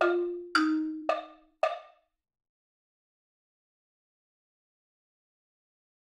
you